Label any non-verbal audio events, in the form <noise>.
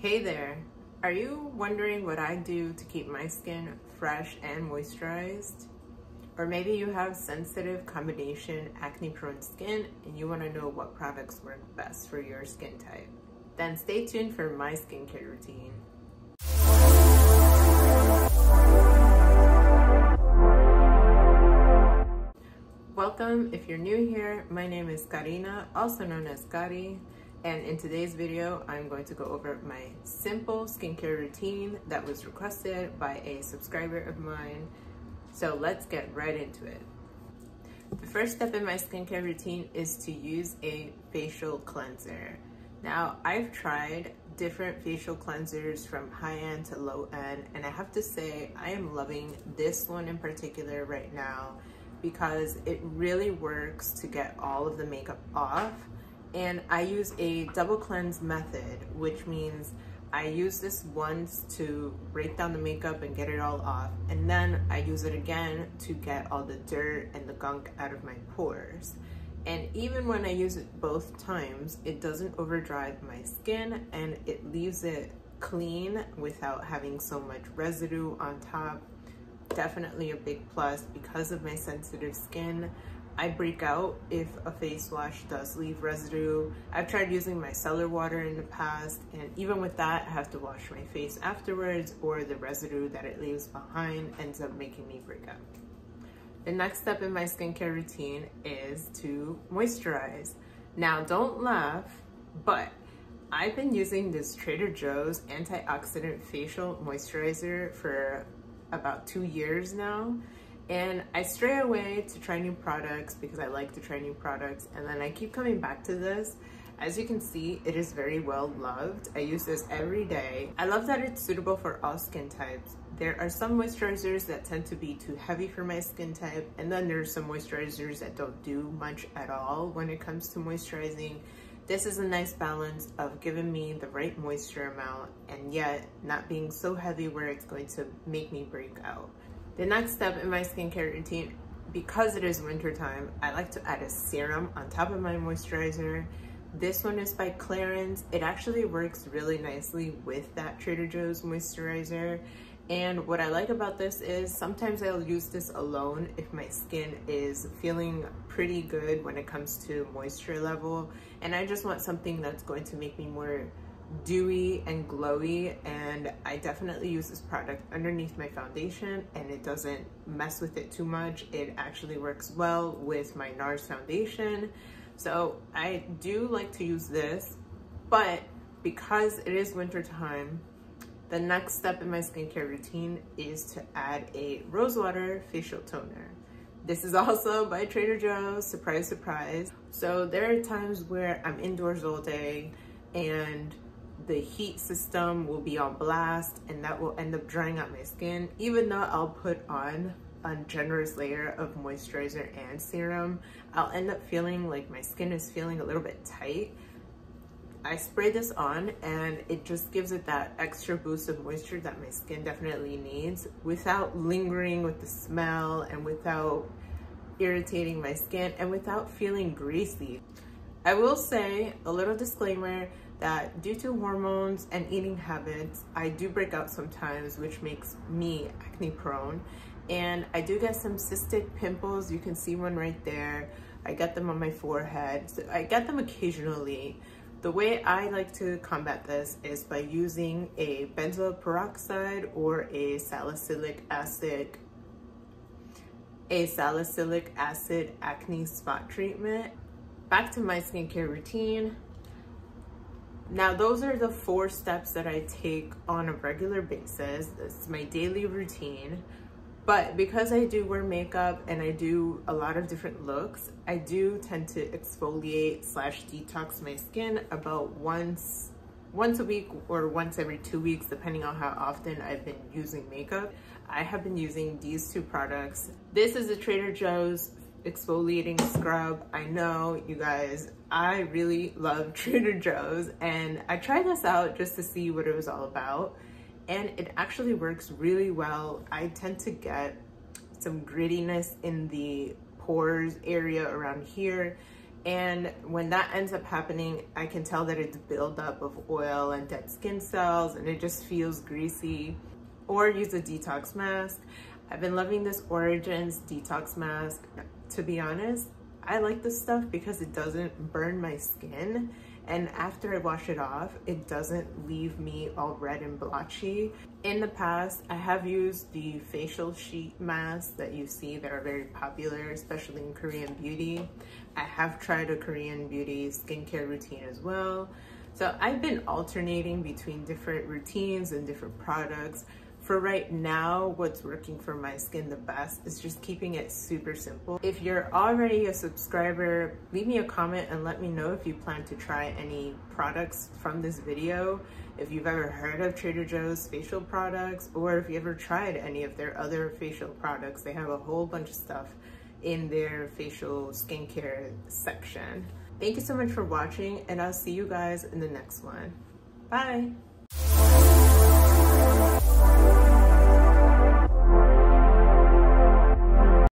Hey there! Are you wondering what I do to keep my skin fresh and moisturized? Or maybe you have sensitive combination acne prone skin and you want to know what products work best for your skin type. Then stay tuned for my skincare routine. Welcome, if you're new here, my name is Karina, also known as Kari. And in today's video, I'm going to go over my simple skincare routine that was requested by a subscriber of mine. So let's get right into it. The first step in my skincare routine is to use a facial cleanser. Now, I've tried different facial cleansers from high end to low end, and I have to say, I am loving this one in particular right now because it really works to get all of the makeup off and I use a double cleanse method, which means I use this once to break down the makeup and get it all off, and then I use it again to get all the dirt and the gunk out of my pores. And even when I use it both times, it doesn't overdry my skin and it leaves it clean without having so much residue on top. Definitely a big plus because of my sensitive skin. I break out if a face wash does leave residue. I've tried using micellar water in the past, and even with that, I have to wash my face afterwards, or the residue that it leaves behind ends up making me break out. The next step in my skincare routine is to moisturize. Now, don't laugh, but I've been using this Trader Joe's antioxidant facial moisturizer for about two years now and I stray away to try new products because I like to try new products and then I keep coming back to this. As you can see, it is very well loved. I use this every day. I love that it's suitable for all skin types. There are some moisturizers that tend to be too heavy for my skin type and then there's some moisturizers that don't do much at all when it comes to moisturizing. This is a nice balance of giving me the right moisture amount and yet not being so heavy where it's going to make me break out. The next step in my skincare routine, because it is winter time, I like to add a serum on top of my moisturizer. This one is by Clarins. It actually works really nicely with that Trader Joe's moisturizer. And what I like about this is sometimes I'll use this alone if my skin is feeling pretty good when it comes to moisture level. And I just want something that's going to make me more dewy and glowy and I definitely use this product underneath my foundation and it doesn't mess with it too much. It actually works well with my NARS foundation. So I do like to use this, but because it is winter time, the next step in my skincare routine is to add a rosewater facial toner. This is <laughs> also by Trader Joe's, surprise, surprise. So there are times where I'm indoors all day and the heat system will be on blast and that will end up drying out my skin. Even though I'll put on a generous layer of moisturizer and serum, I'll end up feeling like my skin is feeling a little bit tight. I spray this on and it just gives it that extra boost of moisture that my skin definitely needs without lingering with the smell and without irritating my skin and without feeling greasy. I will say a little disclaimer that due to hormones and eating habits, I do break out sometimes, which makes me acne prone. And I do get some cystic pimples. You can see one right there. I get them on my forehead. So I get them occasionally. The way I like to combat this is by using a benzoyl peroxide or a salicylic acid a salicylic acid acne spot treatment. Back to my skincare routine. Now, those are the four steps that I take on a regular basis. It's my daily routine. But because I do wear makeup and I do a lot of different looks, I do tend to exfoliate slash detox my skin about once once a week or once every two weeks, depending on how often I've been using makeup. I have been using these two products. This is a Trader Joe's exfoliating scrub. I know you guys, I really love <laughs> Trader Joe's and I tried this out just to see what it was all about and it actually works really well. I tend to get some grittiness in the pores area around here And when that ends up happening, I can tell that it's buildup of oil and dead skin cells and it just feels greasy. Or use a detox mask. I've been loving this Origins detox mask. To be honest, I like this stuff because it doesn't burn my skin and after I wash it off, it doesn't leave me all red and blotchy. In the past, I have used the facial sheet masks that you see that are very popular, especially in Korean beauty. I have tried a Korean beauty skincare routine as well. So I've been alternating between different routines and different products for right now, what's working for my skin the best is just keeping it super simple. If you're already a subscriber, leave me a comment and let me know if you plan to try any products from this video. If you've ever heard of Trader Joe's facial products or if you ever tried any of their other facial products, they have a whole bunch of stuff in their facial skincare section. Thank you so much for watching and I'll see you guys in the next one. Bye!